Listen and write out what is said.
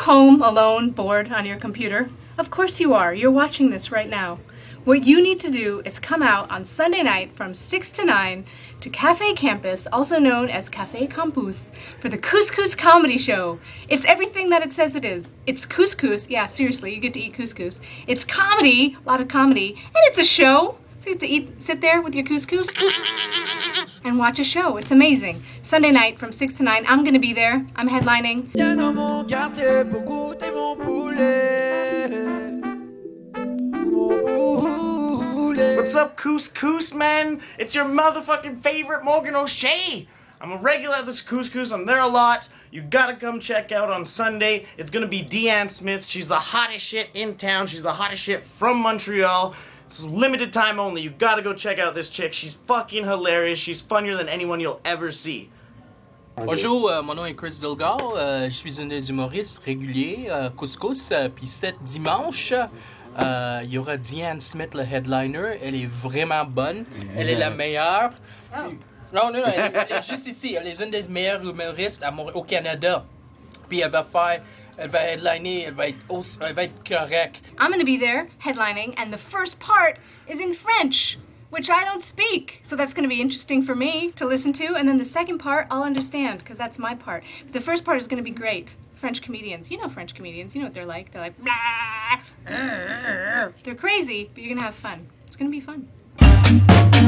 home, alone, bored on your computer? Of course you are. You're watching this right now. What you need to do is come out on Sunday night from 6 to 9 to Cafe Campus, also known as Cafe Campus, for the Couscous Comedy Show. It's everything that it says it is. It's couscous. Yeah, seriously, you get to eat couscous. It's comedy, a lot of comedy, and it's a show. So you get to eat, sit there with your couscous and watch a show. It's amazing. Sunday night from 6 to 9. I'm going to be there. I'm headlining. What's up, Couscous, man? It's your motherfucking favorite Morgan O'Shea. I'm a regular at this Couscous. I'm there a lot. You gotta come check out on Sunday. It's gonna be Deanne Smith. She's the hottest shit in town. She's the hottest shit from Montreal. It's limited time only. You gotta go check out this chick. She's fucking hilarious. She's funnier than anyone you'll ever see. Bonjour, euh, mon nom est Chris Dulgar. euh, je suis un des humoristes réguliers euh, Couscous. euh, Puis cet dimanche, euh, il y aura Diane Smith, le headliner. Elle est vraiment bonne. Elle est la meilleure. Oh. Non, non, non, elle, elle est juste ici. Elle est une des meilleures humoristes à Mont- au Canada. Puis elle va faire, I'm going to be there headlining, and the first part is in French, which I don't speak. So that's going to be interesting for me to listen to. And then the second part, I'll understand because that's my part. But the first part is going to be great. French comedians. You know French comedians. You know what they're like. They're like, "Blah, uh, they're crazy, but you're to have fun. It's going to be fun.